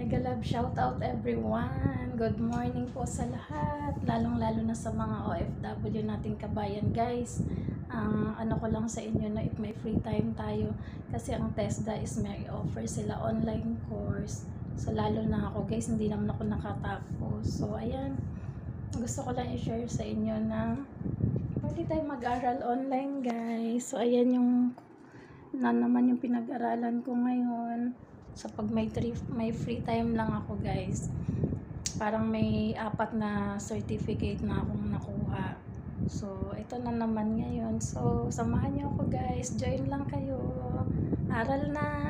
Mega love shout out everyone. Good morning po sa lahat. Lalong-lalo na sa mga OFW nating kabayan guys. Ang ano ko lang sa inyo na if may free time tayo kasi ang TESDA is may offer sila online course. So lalo na ako guys, hindi naman ako nakatapos. So ayan, gusto ko lang i-share sa inyo na pwede tayo mag-aral online guys. So ayan yung na naman yung pinag-aralan ko ngayon. So pag may, tri- may free time lang ako guys, parang may apat na certificate na akong nakuha. So ito na naman ngayon. So samahan niyo ako guys, join lang kayo. Aral na!